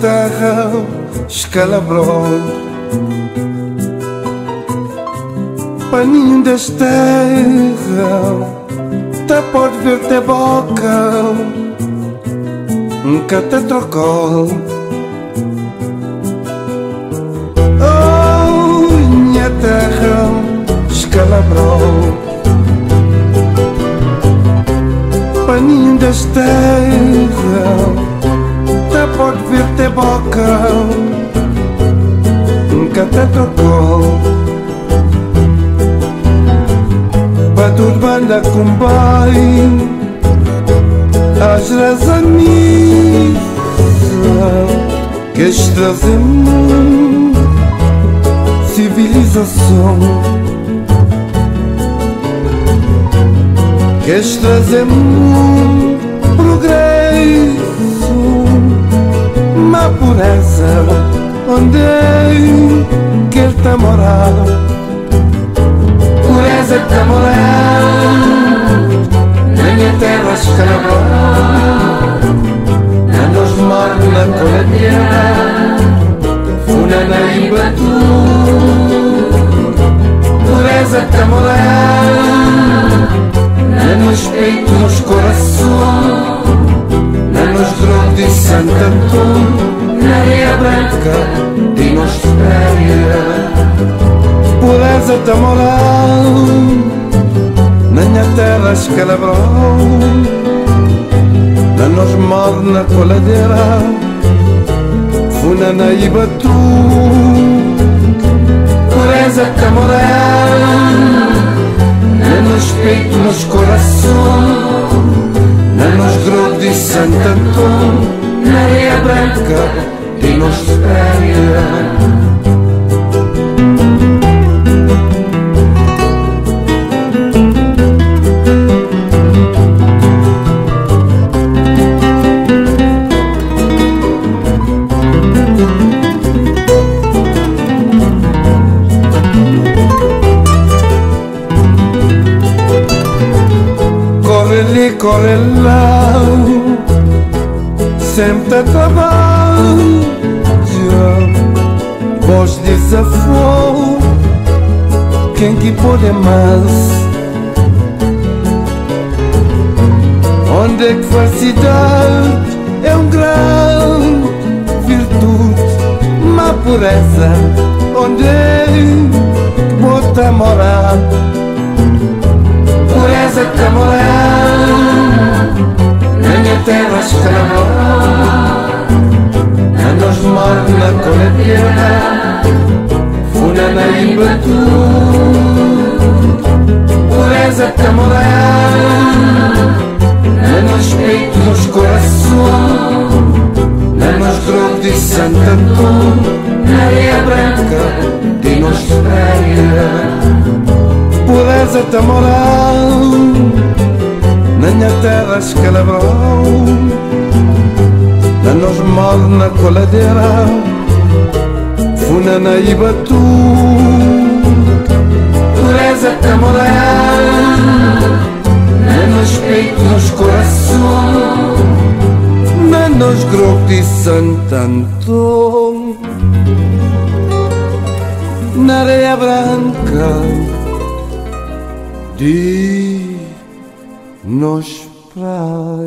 terra escalabrou Paninho desta terra Tá pode ver te boca. Nunca te trocou. Oh, minha terra escalabrou Paninho desta terra te boca Nunca te tudo banda com bai As razões Que trazem Civilização Que trazem pureza onde quer te morar pureza te morar na minha terra escrava. Na nos morre na coladeira funa na ibatu pureza te morar na nos peitos nos corações nos drone de Santo Antônio. Na branca de nossa praia Pureza da moral Na minha terra escalabrou Na nos morre na coladeira Funa na Ibatu Pureza da moral Na nos peitos, nos corações na nos grupo de Santo Antônio, na areia branca de nossa praia. corre lá sempre a trabalho voz desafio. Quem que pode mais? Onde é que felicidade é um grande virtude uma pureza. Onde é que bota morar pureza que morar na minha terra escrava a nos morre na imbatu pureza na nos peitos nos corações nos drogo de Santo Antônio na areia branca de nossa praia pureza moral na terra escalabrou na nos morre na coladeira funa na ibatu na nos peitos, nos corações. Na nos grupos de Santo na areia branca de nos praia.